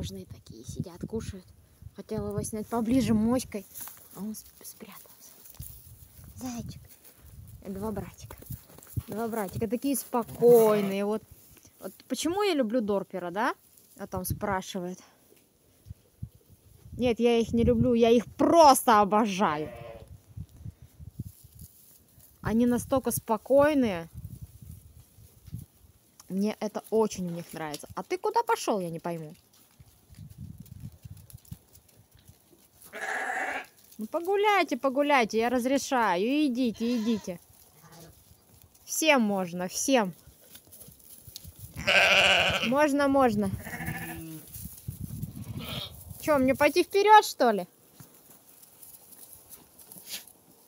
важные такие сидят, кушают. Хотела его снять поближе моськой, а он сп- спрятался. Зайчик. И два братика. Два братика такие спокойные. Вот, вот почему я люблю Дорпера, да? А там спрашивает. Нет, я их не люблю, я их просто обожаю. Они настолько спокойные. Мне это очень у них нравится. А ты куда пошел, я не пойму. Ну погуляйте, погуляйте, я разрешаю. Идите, идите. Всем можно, всем. Можно, можно. Че, мне пойти вперед, что ли?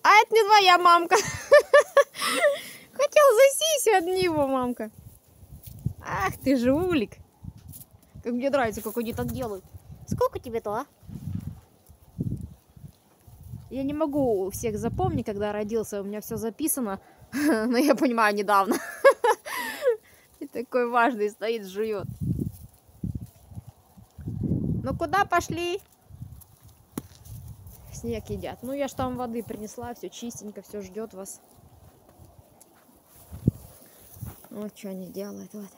А это не твоя мамка. Хотел за сисю от него, мамка. Ах ты жулик. Как мне нравится, как они так делают. Сколько тебе-то, а? Я не могу всех запомнить, когда родился, у меня все записано, но я понимаю недавно. И такой важный стоит, жует. Ну куда пошли? Снег едят. Ну я ж там воды принесла, все чистенько, все ждет вас. Вот что они делают, вот.